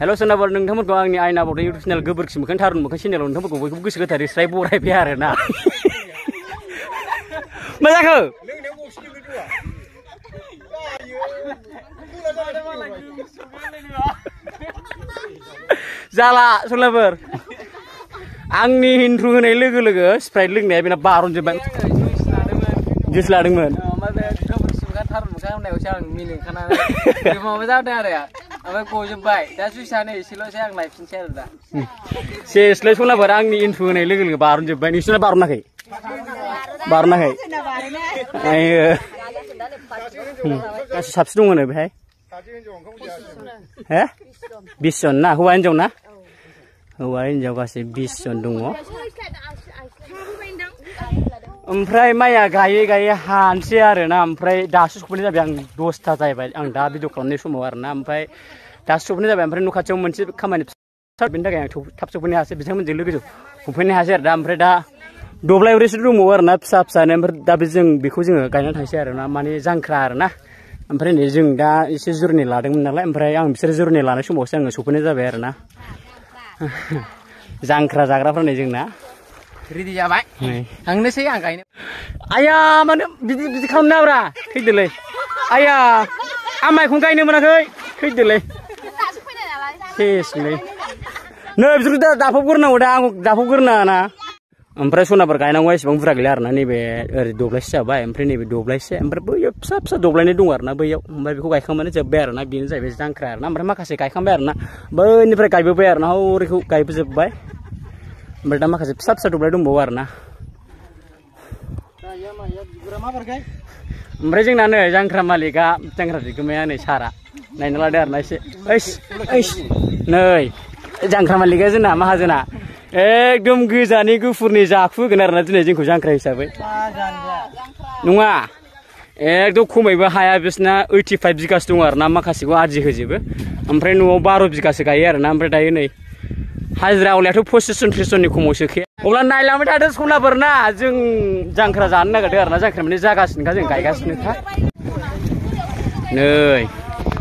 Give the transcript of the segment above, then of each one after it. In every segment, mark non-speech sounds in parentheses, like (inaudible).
Hello' सोनाबर नोंथांमोनखौ आंनि आयना बड' YouTube channel गोबोरखि मोखां थारुन मोखां चेनेलाव नोंथांमोनखौ बयखौबो गोसो गोथारै स्राय बरायबाय आरो ना मा जाखो जाला सोनाबर आंनि हिन्थु होनाय लोगो लोगो स्प्राइट लोंनाया बेना बारनजोब्बाय जुइस लादोंमोन ओमफ्राय बे गोबोरखि मोखां थारुन मोखां होननायावसो आं मिनिखानानै माबा जादों आरो ओमफ्राय गजोब्बाय दा जुइसानो एसेल'सै आं नायफिनसै आरो दा। सेस्लाय सनाफोर आंनि इन्ट्रु हे जन ना हौवा हिन्जाव ना? हौवा हिन्जाव गासै बिस जन दङ। ओमफ्राय माइया गायै गायै हानोसै आरो ना ओमफ्राय दासो सफैनाय जाबाय आं दसथा जाहैबाय, आं दा भिडिअ खालामनाय समाव आरो ना ओमफ्राय दासो सफैनाय जाबाय, ओमफ्राय न' खाथियाव मोनसे खामानि फिसा बेनि थाखाय आं थाब सफैनो हायासै, बिथांमोनजों लोगोजों हमफैनो हायासै आरो दा ओमफ्राय दा दब्लायब्रैसो दंबावो आरो ना फिसा फिसानो, ओमफ्राय दा बे जों बेखौ जोङो गायनानै थांसै आरो ना माने जांख्रा आरो ना ओमफ्राय नै जों दा एसे जुरनि लादोंमोन नालाय, ओमफ्राय आं बिसोर जुरनि लानाय समावसो आङो सफैनाय जाबाय आरो ना (laughs) जांख्रा जाग्राफ्रा नै जोंना। रेडि जाबाय नै थांनोसै आं गायनो आया मानो बिदि बिदि खालामनाब्रा थैदोलै आया आं माइखौनो गायनो मोनाखै थैदोलै सेसलै नै बिसोरखौ दा दाफबग्रोनांगौ दा आंखौ दाफबग्रोनाङा ना ओमफ्राय सनाफोर गायनांगौ एसेबां बुरजा गैला आरोना नैबे ओरै दब्लायसे जाबाय ओमफ्राय नैबे दब्लायसे ओमफ्राय बैयाव फिसा फिसा दब्लायनै दं आरोना बैयाव ओमफ्राय बेखौ गायखांबानो जोब्बाय आरोना बेनो जाहैबाय जांख्रा आरोना ओमफ्राय माखासे गायखांबाय आरोना बैनिफ्राय गायबोबाय आरोना हौरैखौ गायबोजोब्बाय दा माखासे फिसा फिसा दब्लाय दंबावो आरोना ओमफ्राय जोंना नै जांख्रा मालिकआ जांख्रा बिगोमाया नै सारा नायना लादो आरोना एसे ओइस ओइस नै जांख्रा मालिकआ जोंना माहाजोना एकदम गोजानि गुफुरनि जाखु होगोन आरोना दिनै जोंखौ जांख्रा हिसाबै नङा एकदम खमैबो हाया बिसिना ओइटि फाइभ बिगासो दं आरोना माखासेखौ आदि होजोबो ओमफ्राय न'आव बार' बिगासो गायो आरोना ओमफ्राय दायो नै हाजिरा आवलायाथ' पसिस जन थ्रिस जननि खमावसोखे अब्ला नायलांबाय थादो सनाफोर ना जों जांख्रा जानो नागिरदों आरोना जांख्रा माने जागासिनोखा जों गायगासिनोखा। नै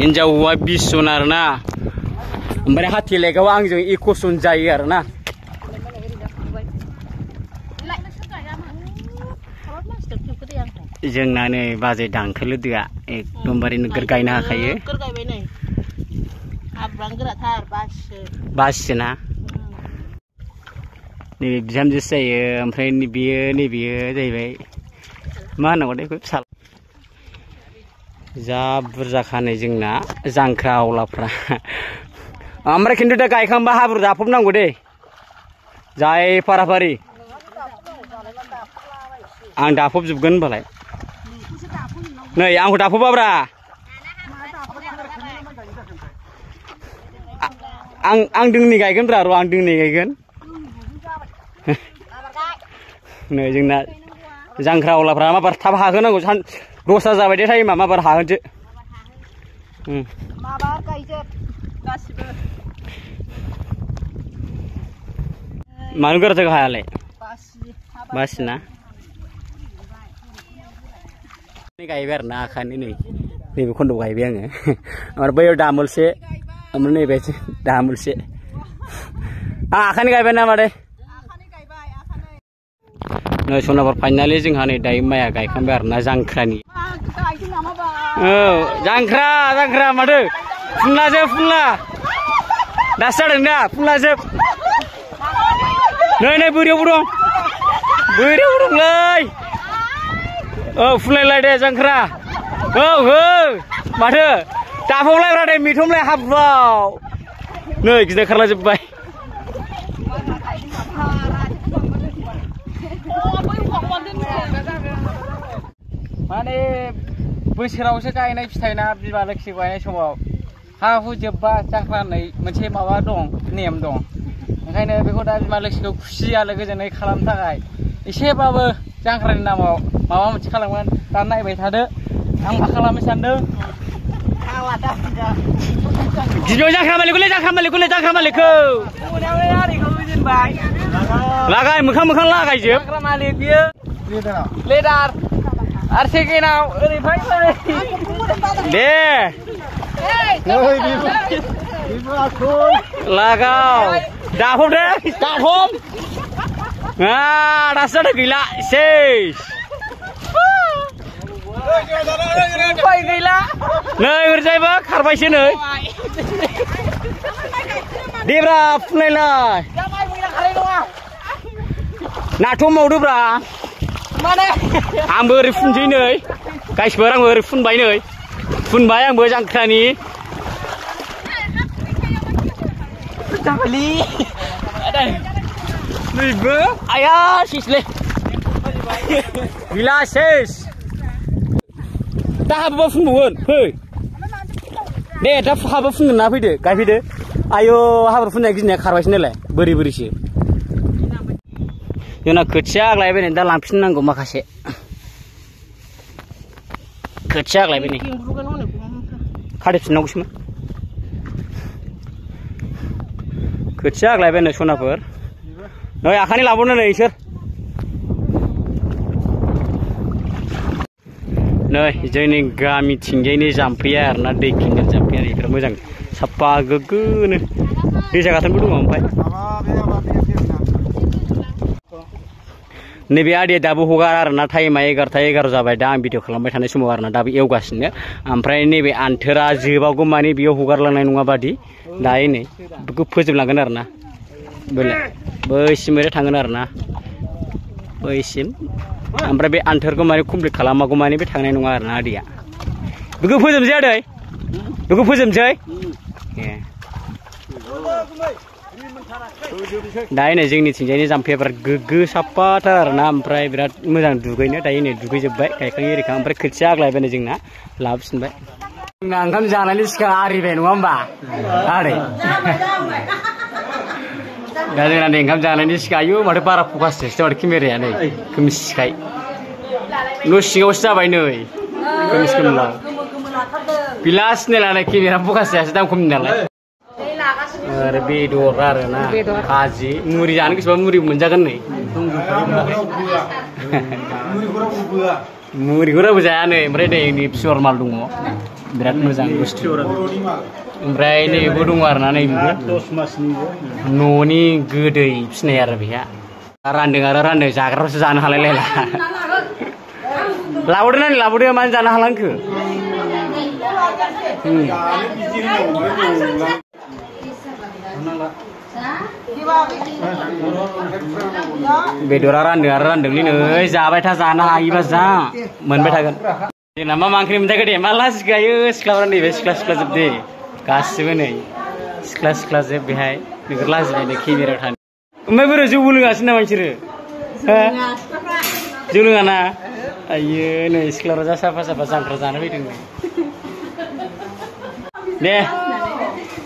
हिन्जाव हौवा बिस जन आरोना। ओमफ्राय हाथि लेगाव आंजों एकस जन जायो आरोना। जोंना नै बाजै दांखोलोदोआ एकदमबारे नोगोर गायनो हाखायो। गायबाय नै? नैबे बिहामजोसो जायो ओमफ्राय नै बेयो नैबेयो जाहैबाय मा होनांगौ बेखौ फिसा जा बुरजा खानै जोंना जांख्रा आवलाफ्रा ओमफ्राय खिन्थु दा गायखांबा हाब्रु दाफबनांगौ दे जाय फाराफारि आं दाफबजोबगोन होनबालाय नै आंखौ दाफबाब्रा आं आं दोंनै गायगोन ब्रा र' आं दोंनै गायगोन नै जोंना जांख्रा अलाफ्रा माबार थाब हाहोनांगौ। सान दस्रा जाबाय दे टाइमा माबार हाहोनसो। मानो गोरा जायगा हायालाय बासिना? नै गायबाय आरो ना आखानि नै। नैबे खन्दआव गायबाय आङो। ओमफ्राय बैयाव दामोलसे ओमफ्राय नैबे दामोलसे। आं आखानि गायबाय ना मादै नै सनाफोर फाइनालि जोंहा नै दायो माइया गायखांबाय आरो ना जांख्रानि मा गायदों नामा बा औ जांख्रा जांख्रा माथो फुनलाजोब फुनला दासो जादों दा फुनलाजोब नै नै बोरियावबो दं बोरियावबो दंलै औ फुनलायलाय दे जांख्रा औ हो माथो दाफबलायब्रा दे मिथमलाय हाब्रुआव नै गिदिर खारलाजोब्बाय माने बोसोरावसो गायनाय फिथाइ ना बिमा लोखि गायनाय समाव हा हु जोब्बा जांख्रा होननाय मोनसे माबा दं नेम दं ओंखायनो बेखौ दा बिमा लोखिखौ खुसि आलो गोजोनै खालामनो थाखाय एसेबाबो जांख्रानि नामाव माबा मोनसे खालामगोन दा नायबाय थादो आं मा खालामनो सानदों हाला दा दा गिबियाव जांख्रा मालिकखौलै जांख्रा मालिकखौलै जांख्रा मालिकखौ मोनायावनो आरिखौ बुजिनबाय लागाय मोखां मोखां लागायजोब जांख्रा मालिक बियो लेदार आरो सेकेन्डआव ओरैफाय दे लागाव दाहम दे दाहम आ दासो जादों गैला सेस उफाय गैला नै ओरैजायबो खारबायसो नै देब्रा फुनलायलाय जामाय गैला खानाय नङा नाथ' मावदोब्रा माने आंबो ओरै फुनसै नै गाइसफोर आंबो ओरै फुनबाय नै फुनबाय आंबो जांख्रानि जाबायलै नैबो आया सेसलै गैला सेस दा हाबोबा फुनबावगोन फै दे दा हाबो फुनगोन ना फैदो गायफैदो आयौ हाब्रु फुननाय गिनाया खारबायसो नालाय बोरै बोरैसो जोंना खोथिया आग्लायबाय नै दा लांफिननांगौ माखासे खोथिया आग्लायबाय नै Bukan mana pun. खादेफिननांगौसोमोन खोथिया आग्लायबाय नै सनाफोर नै आखानि लाबावनो नै इसोर नै जोंनि गामिथिंजायनि जाम्फैया आरोना दै खिंगोन जाम्फैया बेफोर मोजां साफा गोग्गोनो दैसा गाथोनबो दङ ओमफ्राय नैबे आदैया दाबो हगार आरोना टाइमा एगार'था एगार' जाबाय दा आं भिडिअ खालामबाय थानाय समाव आरोना दाबो एवगासिनो ओमफ्राय नैबे आन्थोरा जोबागौ मानि बेयाव हगारलांनाय नङा बादि दायो नै बेखौ फोजोबलांगोन आरोना बेलाय बैसिम ओरै थांगोन आरोना बैसिम ओमफ्राय बे आन्थोरखौ माने कमप्लिट खालामागौ मानि बे थांनाय नङा आरोना आदैया बेखौ फोजोबनोसै आदै बेखौ फोजोबनोसै ए दायो नै जोंनिथिंजायनि जाम्फैया बिराद गोग्गो साफाथार आरोना, ओमफ्राय बिराद मोजां दुगैनो दायो नै दुगैजोब्बाय गायखां एरिखां ओमफ्राय खोथिया आग्लायबाय नै जोंना, लाबोफिनबाय। जोंना ओंखाम जानायनि सिगां आरिबाय, नङा होमबा? आदै। दा जोंना नै ओंखाम जानायनि सिगां, आयु माथो बारा फकाससो माथो केमेराया नै, खोमसिखाय। न' सिङावसो जाबाय नै, खोमसि खोमलाव गैला सिनायलानो केमेरा फकास जायासै दाम खमनि नालाय। आरो बेदर आरोना भाजि मुरि जानो गोसोबा मुरि मोनजागोन नै मुरिखौ रावबो जाया नै ओमफ्राय नै नै पियर माल दङ बिराद मोजां बुस्थु ओमफ्राय नैबो दङ आरोना नैबेबो न'नि गोदै फिसिनाय आरो बेहा रानदों आरो रानदों जाग्राफ्रासो जानो हालाय लायला लाबोदो नानि लाबोदो मानो जानो हालांखो उम। बेदरा रानदों आरो रानदोंलै नै जाबाय जा। मोनबाय थागोन। मा मा ओंख्रि मोनजाखो दे मा लाजि गायो सिख्लाफ्रा नैबे सिख्ला सिख्ला जोब दे गासिबो नै सिख्ला सिख्ला जोब बेहाय। नोगोर लाजिनाय नै केमेरायाव थानो। ओमफ्राय बोरै जौबो लोङासै नामा लोङा ना? आइयो, नै सिख्लाफ्रा जा साफा साफा जांख्रा जानो फैदों दे।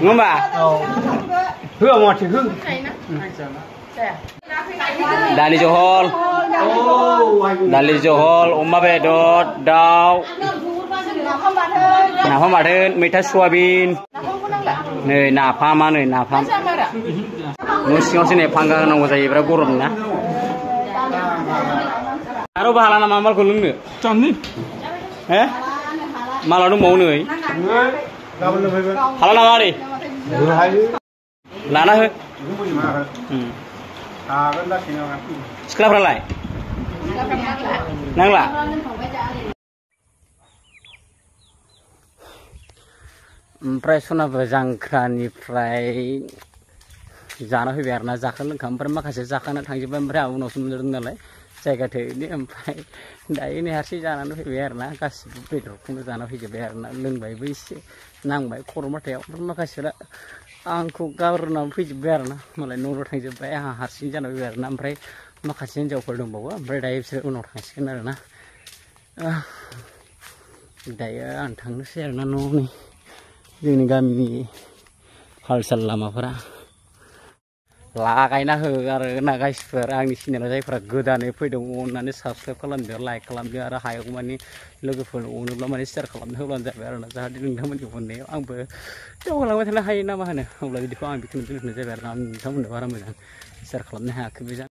Đúng bà? Hương ngọt chứ hương. đàn đi chỗ hòm, đàn đi Dali Johol. ông bà về Bedot, Đào. Nà pham bà thân, mì thất xua bin. Nơi nà pham mà, nơi nà pham. Nó xíu xin này phang gà nông dây bà gồm nha. Aro bà hà nà mà mà gồm nè. Chọn nè. Hả? Mà là nó mẫu nè. Nè. हाला नामा ओरै लाना हो उम। सिख्लाफ्रालाय नांला ओमफ्राय सनाबो जांख्रानिफ्राय जाना फैबाय आरोना। जाखां लोंखां ओमफ्राय माखासे जाखांना थांजोब्बाय। ओमफ्राय उनावसो मोनजादों नालाय। जायगा थोयैनि ओमफ्राय दायो नै हारसिं जानानै फैबाय आरोना गासिबो बेदरखौनो जाना फैजोब्बाय आरोना लोंबायबो एसे नांबाय खर' माथायाव ओमफ्राय माखासेफ्रा आंखौ गारनानै फैजोब्बाय आरोना मालाय न' न' थांजोब्बाय आंहा हारसिं जानानै फैबाय आरोना ओमफ्राय माखासे हिन्जावफोर दंबावो ओमफ्राय दायो बिसोर उनाव थांसिगोन आरोना दायो आं थांनोसै आरोना न'आव नै जोंनि गामिनि हाल साल लामाफोरा लागायना हो आरो ना गाइसफोर आंनि चेनेलाव जायफोरा गोदानै फैदों अननानै साबसक्राइब खालामदो लाइक खालामदो आरो हायाव माने लोगोफोर अनोब्ला माने शेयार खालामना होब्लानो जाबाय आरो ना जाहाथे नोंथांमोननि अननायाव आंबो दावगालांबाय थानो हायो ना मा होनो? अब्ला बिदिखौ आं बेखौनो दोनथ'नाय जाबाय आरो ना आं नोंथांमोननो बारा मोजां शेयार खालामनो हायाखैबो जानो